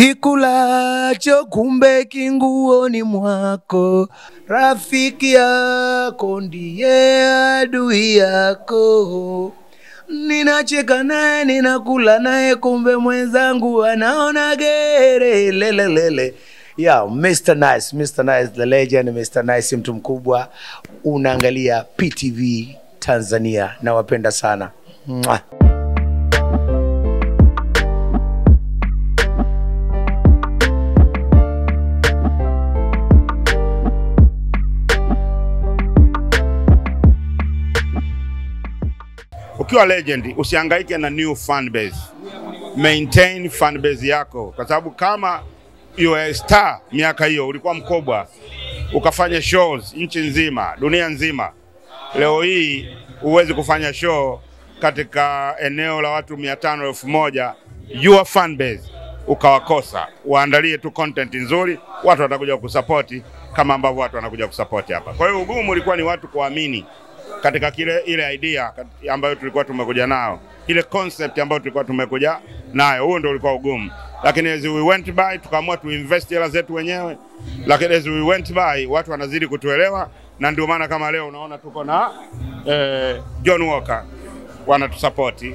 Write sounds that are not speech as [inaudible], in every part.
kikulacho kumbe kinguoni mwako, rafiki yako ndiye adui yako. Ninacheka naye ninakula naye, kumbe mwenzangu anaona gere lelelele. Yeah, Mr. Nice, Mr. Nice, the legend, Mr. Nice, mtu mkubwa. Unaangalia PTV Tanzania, nawapenda sana. Mwah. Ukiwa legend usihangaike na new fan base. Maintain fan base yako, kwa sababu kama you star miaka hiyo, ulikuwa mkubwa, ukafanya shows nchi nzima, dunia nzima, leo hii huwezi kufanya show katika eneo la watu mia tano elfu moja your fan base ukawakosa. Waandalie tu content nzuri, watu watakuja kusapoti kama ambavyo watu wanakuja kusapoti hapa. Kwa hiyo ugumu ulikuwa ni watu kuamini katika kile ile idea ambayo tulikuwa tumekuja nayo, ile concept ambayo tulikuwa tumekuja nayo, huo ndio ulikuwa ugumu. Lakini as we went by, tukaamua tuinvest hela zetu wenyewe, lakini as we went by, watu wanazidi kutuelewa, na ndio maana kama leo unaona tuko na eh, John Walker wanatusapoti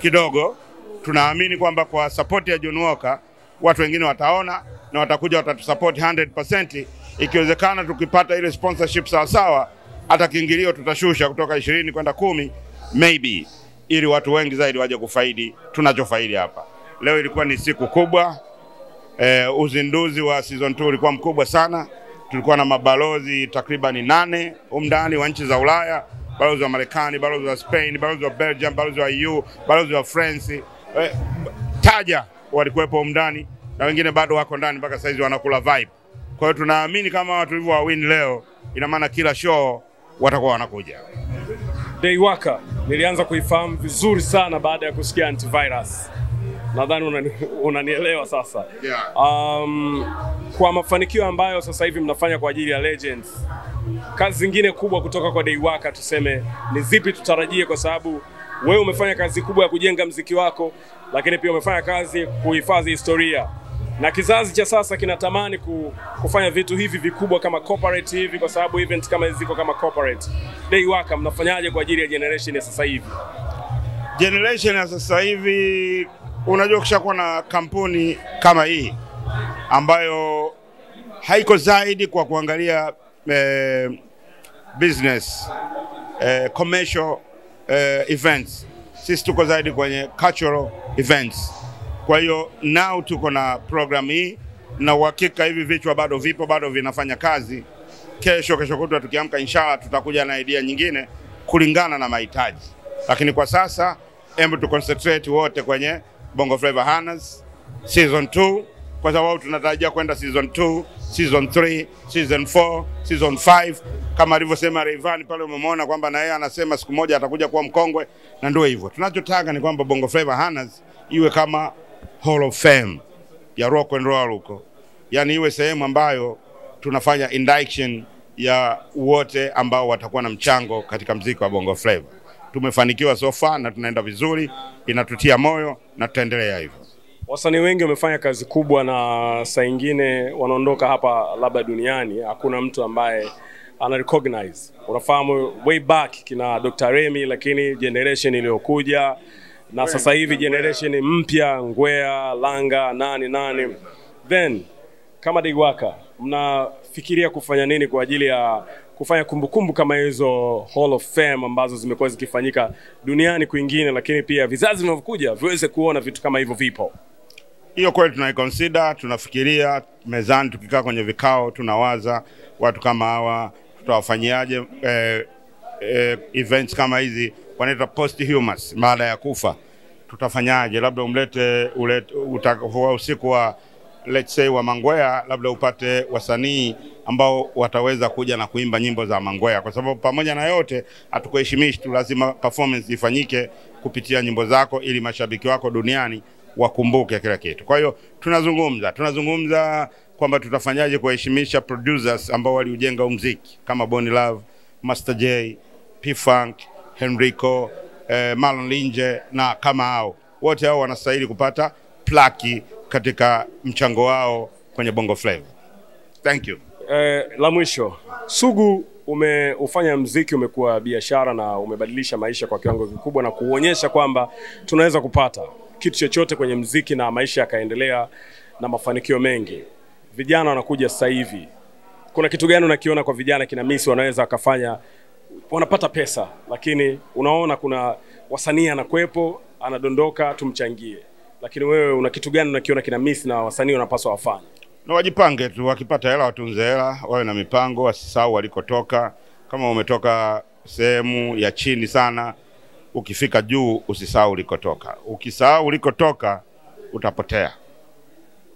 kidogo. Tunaamini kwamba kwa support ya John Walker watu wengine wataona na watakuja watatusupport 100%. Ikiwezekana tukipata ile sponsorship sawasawa, hata kiingilio tutashusha kutoka ishirini kwenda kumi maybe, ili watu wengi zaidi waje kufaidi tunachofaidi hapa. Leo ilikuwa ni siku kubwa e, uzinduzi wa season 2 ulikuwa mkubwa sana. Tulikuwa na mabalozi takribani nane umndani wa nchi za Ulaya, balozi wa Marekani, balozi wa Spain, balozi wa Belgium, balozi wa EU, balozi wa France e, taja walikuwepo umndani na wengine bado wako ndani mpaka saizi wanakula vibe. Kwa hiyo tunaamini kama watu hivyo wawin leo, ina maana kila show watakuwa wanakuja. Daywaka nilianza kuifahamu vizuri sana baada ya kusikia antivirus. Nadhani unani, unanielewa sasa. Yeah. Um, kwa mafanikio ambayo sasa hivi mnafanya kwa ajili ya Legends, kazi zingine kubwa kutoka kwa Daywaka tuseme ni zipi tutarajie? Kwa sababu wewe umefanya kazi kubwa ya kujenga mziki wako, lakini pia umefanya kazi kuhifadhi historia na kizazi cha sasa kinatamani ku, kufanya vitu hivi vikubwa kama corporate hivi, kwa sababu event kama hizi ziko kama corporate. Day Waka, mnafanyaje kwa ajili ya generation ya sasa hivi? generation ya sasa hivi, unajua ukishakuwa na kampuni kama hii ambayo haiko zaidi kwa kuangalia eh, business eh, commercial eh, events, sisi tuko zaidi kwenye cultural events. Kwa hiyo now tuko na program hii na uhakika hivi vichwa bado vipo, bado vinafanya kazi. Kesho kesho kutwa tukiamka, inshallah tutakuja na idea nyingine kulingana na mahitaji, lakini kwa sasa hebu tu concentrate wote kwenye Bongo Flava Hanas season 2 kwa sababu tunatarajia kwenda season 2, season 3, season 4, season 5 kama alivyosema Rayvanny pale, umemwona kwamba na yeye anasema siku moja atakuja kuwa mkongwe, na ndio hivyo. Tunachotaka ni kwamba Bongo Flava Hanas iwe kama Hall of Fame ya rock and roll huko, yani iwe sehemu ambayo tunafanya induction ya wote ambao watakuwa na mchango katika mziki wa Bongo Flava. Tumefanikiwa so far na tunaenda vizuri, inatutia moyo na tutaendelea hivyo. Wasanii wengi wamefanya kazi kubwa na saa ingine wanaondoka hapa labda duniani, hakuna mtu ambaye ana recognize. Unafahamu way back kina Dr. Remy, lakini generation iliyokuja na sasa hivi generation mpya, Ngwea, Langa, nani nani, then kama Digwaka mnafikiria kufanya nini kwa ajili ya kufanya kumbukumbu kama hizo Hall of Fame ambazo zimekuwa zikifanyika duniani kwingine, lakini pia vizazi vinavyokuja viweze kuona vitu kama hivyo vipo. hiyo kweli tunaiconsider, tunafikiria mezani, tukikaa kwenye vikao tunawaza watu kama hawa tutawafanyiaje eh, eh, events kama hizi wanaita posthumous, baada ya kufa tutafanyaje? Labda umlete ulete, usiku wa let's say wa Mangwea, labda upate wasanii ambao wataweza kuja na kuimba nyimbo za Mangwea, kwa sababu pamoja na yote hatukuheshimishi tu, lazima performance ifanyike kupitia nyimbo zako, ili mashabiki wako duniani wakumbuke kila kitu. Kwa hiyo tunazungumza tunazungumza kwamba tutafanyaje kuwaheshimisha producers ambao waliujenga umziki kama Bonny Love, Master J, P Funk, Henrico, eh, Marlon Linje na kama hao wote hao wanastahili kupata plaki katika mchango wao kwenye Bongo Flava. Thank you. Eh, la mwisho, Sugu umeufanya mziki umekuwa biashara na umebadilisha maisha kwa kiwango kikubwa na kuonyesha kwamba tunaweza kupata kitu chochote kwenye mziki na maisha yakaendelea na mafanikio mengi. Vijana wanakuja sasa hivi, kuna kitu gani unakiona kwa vijana kina misi wanaweza wakafanya, wanapata pesa, lakini unaona kuna wasanii anakuwepo anadondoka, tumchangie. Lakini wewe una kitu gani unakiona kina miss na wasanii wanapaswa wafanye? na wajipange tu, wakipata hela watunze hela, wawe na mipango, wasisahau walikotoka. Kama umetoka sehemu ya chini sana, ukifika juu usisahau ulikotoka. Ukisahau ulikotoka utapotea.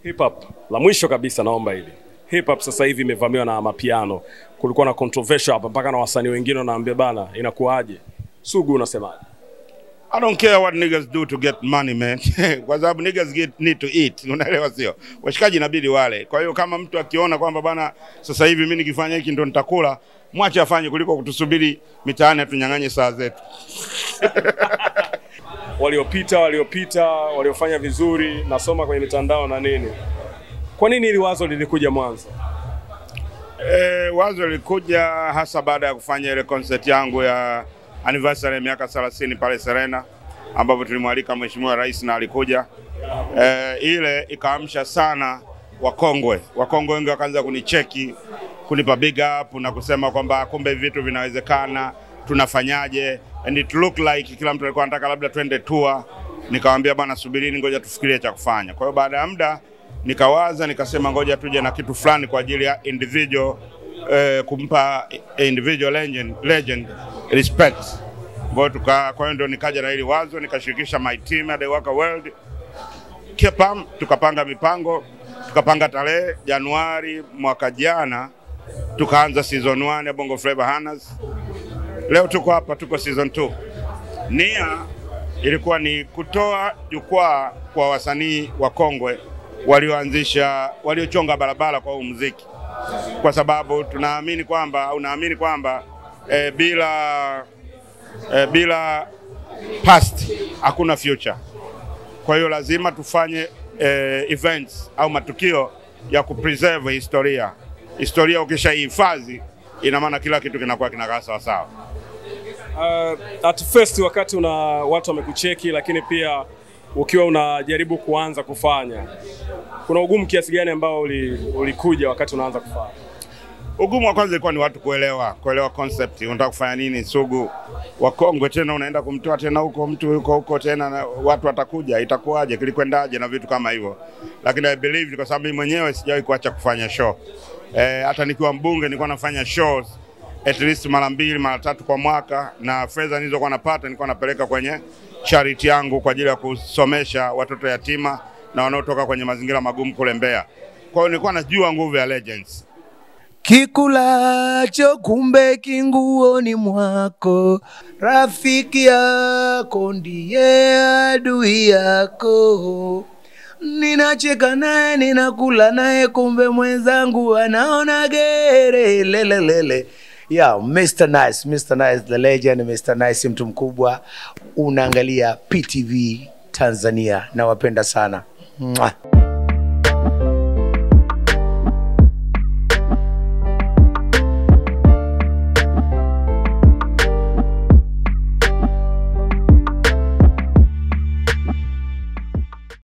Hip hop la mwisho kabisa, naomba hili hip hop sasa hivi imevamiwa na mapiano. Kulikuwa na controversial hapa, mpaka na wasanii wengine wanaambia bana, inakuwaje? Sugu, unasemaje? I don't care what niggas do to get money man, [laughs] kwa sababu niggas get, need to eat, [laughs] unaelewa sio? Washikaji inabidi wale. Kwa hiyo kama mtu akiona kwamba bana, sasa hivi mimi nikifanya hiki ndo nitakula, mwache afanye kuliko kutusubiri mitaani atunyang'anye saa zetu. [laughs] Waliopita, waliopita, waliofanya vizuri, nasoma kwenye mitandao na nini. Kwa nini hili wazo lilikuja mwanzo? E, wazo lilikuja hasa baada ya kufanya ile concert yangu ya anniversary ya miaka 30 pale Serena ambapo tulimwalika Mheshimiwa Rais na alikuja. E, ile ikaamsha sana wakongwe. Wakongwe wengi wakaanza kunicheki, kunipa big up na kusema kwamba kumbe vitu vinawezekana, tunafanyaje? And it look like kila mtu alikuwa anataka labda twende tour. Nikamwambia bwana, subirini, ngoja tufikirie cha kufanya. Kwa hiyo baada ya muda nikawaza, nikasema ngoja tuje na kitu fulani kwa ajili ya individual eh, kumpa individual legend, legend respect. Hiyo tuka, kwa hiyo ndio nikaja na hili wazo, nikashirikisha my team at the Waka World Kepam, tukapanga mipango, tukapanga tarehe Januari mwaka jana, tukaanza season 1 ya Bongo Flava Hanas. Leo tuko hapa, tuko season 2. Nia ilikuwa ni kutoa jukwaa kwa wasanii wakongwe walioanzisha waliochonga barabara kwa huu muziki, kwa sababu tunaamini kwamba au naamini kwamba e, bila e, bila past hakuna future. Kwa hiyo lazima tufanye e, events au matukio ya kupreserve historia. Historia ukishaihifadhi, ina maana kila kitu kinakuwa kinakaa sawa sawa. Uh, at first wakati una watu wamekucheki, lakini pia ukiwa unajaribu kuanza kufanya, kuna ugumu kiasi gani ambao ulikuja uli, wakati unaanza kufanya? Ugumu wa kwanza ilikuwa ni watu kuelewa, kuelewa concept, unataka kufanya nini. Sugu. Wakongwe tena, unaenda kumtoa tena huko mtu yuko huko tena, na watu watakuja, itakuwaje, kilikwendaje na vitu kama hivyo. Lakini I believe kwa sababu mimi mwenyewe sijawahi kuacha kufanya show. Eh, hata nikiwa mbunge nilikuwa nafanya shows at least mara mbili mara tatu kwa mwaka, na fedha nilizokuwa napata nilikuwa napeleka kwenye charity yangu kwa ajili ya kusomesha watoto yatima na wanaotoka kwenye mazingira magumu kule Mbeya. Kwa hiyo nilikuwa najua nguvu ya Legends. Kikulacho kumbe kinguoni mwako, rafiki yako ndiye adui yako. Ninacheka naye ninakula naye, kumbe mwenzangu anaona gere lelelele. Yeah, Mr. Nice, Mr. Nice, the legend, Mr. Nice, mtu mkubwa. Unaangalia PTV Tanzania, nawapenda sana. Mwah.